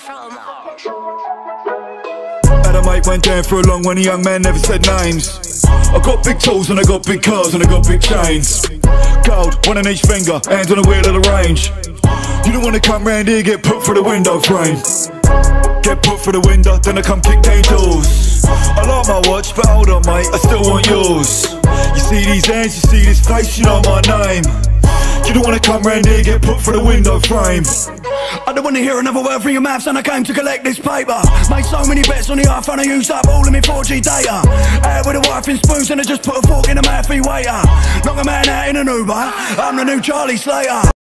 from. Had a mate went down for a long when a young man never said names. I got big tools and I got big cars and I got big chains. Gold, one on each finger, hands on the wheel of the range. You don't wanna come round here, get put for the window frame. Get put for the window, then I come kick down doors. I like my watch, but hold on, mate, I still want yours. You see these hands, you see this face, you know my name. You don't wanna come round here, get put for the window frame. I don't wanna hear another word from your mouth, son. I came to collect this paper. Made so many bets on the iPhone, I used up all of my 4G data. Out with a wife and spoons, and I just put a fork in a mouth waiter. Knock a man out in an Uber. I'm the new Charlie Slater.